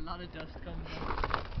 a lot of dust coming up.